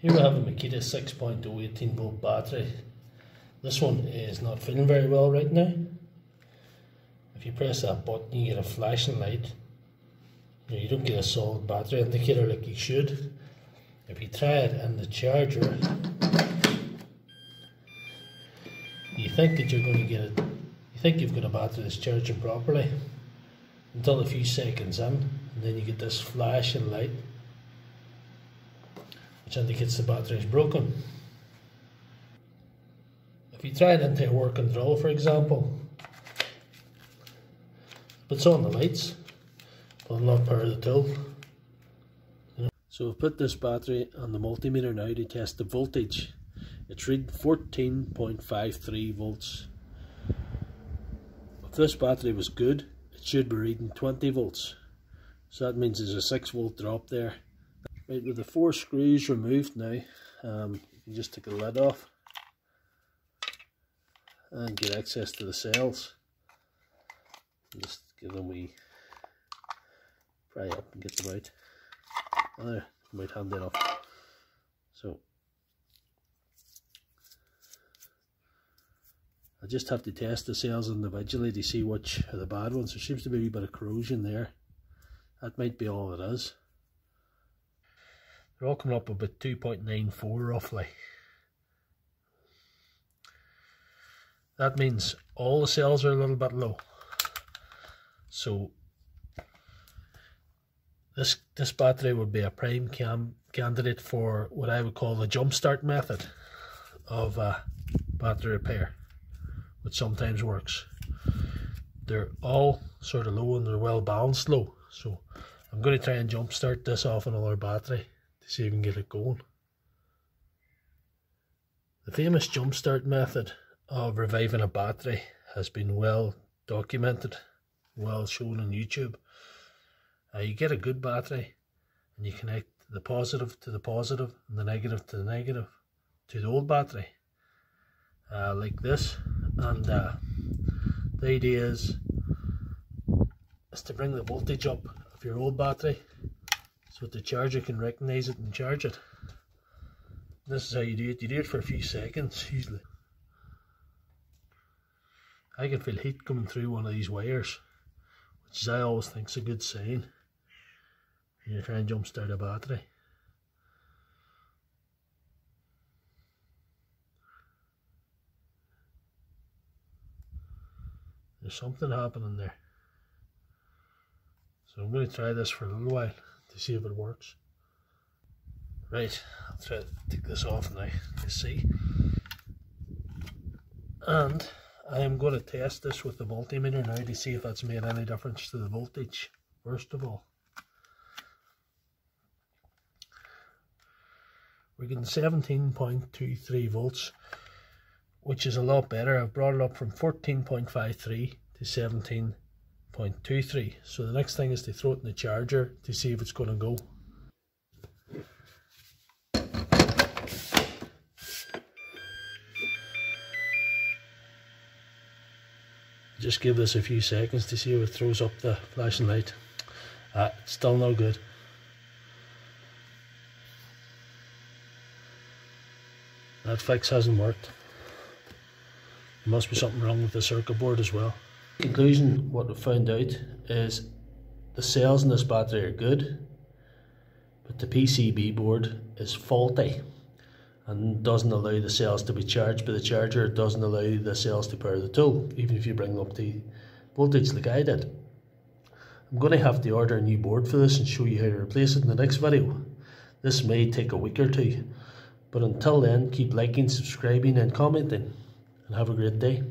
Here we have a Makita 6.0 18 volt battery. This one is not feeling very well right now. If you press that button you get a flashing light. You don't get a solid battery indicator like you should. If you try it in the charger, you think that you're going to get it, you think you've got a battery that's charging properly until a few seconds in, and then you get this flashing light which indicates the battery is broken. If you try it into a working drill, for example, puts on the lights, but not power the tool. So I've put this battery on the multimeter now to test the voltage. It's reading 14.53 volts. If this battery was good, it should be reading 20 volts. So that means there's a 6 volt drop there. Right, with the four screws removed now, um, you can just take the lid off and get access to the cells. Just give them a pry up and get them out. Oh, there, might hand it off. So I just have to test the cells individually to see which are the bad ones. There seems to be a bit of corrosion there. That might be all it is. They're all coming up about 2.94 roughly. That means all the cells are a little bit low. So this this battery would be a prime cam candidate for what I would call the jump start method of uh, battery repair, which sometimes works. They're all sort of low and they're well balanced low. So I'm going to try and jump start this off another battery see if we can get it going. The famous jumpstart method of reviving a battery has been well documented, well shown on YouTube. Uh, you get a good battery and you connect the positive to the positive and the negative to the negative to the old battery uh, like this and uh, the idea is, is to bring the voltage up of your old battery so the charger can recognize it and charge it. This is how you do it. You do it for a few seconds usually. I can feel heat coming through one of these wires, which I always think is a good sign. When you're trying to jump start a battery. There's something happening there. So I'm going to try this for a little while to see if it works. Right, I'll try to take this off now to see. And I am going to test this with the multimeter now to see if that's made any difference to the voltage, first of all. We're getting 17.23 volts, which is a lot better. I've brought it up from 14.53 to 17 0.23 so the next thing is to throw it in the charger to see if it's going to go. Just give this a few seconds to see if it throws up the flashing light. Uh, still no good. That fix hasn't worked. There must be something wrong with the circuit board as well conclusion, what we found out is the cells in this battery are good, but the PCB board is faulty and doesn't allow the cells to be charged by the charger. It doesn't allow the cells to power the tool, even if you bring up the voltage like I did. I'm going to have to order a new board for this and show you how to replace it in the next video. This may take a week or two, but until then, keep liking, subscribing and commenting, and have a great day.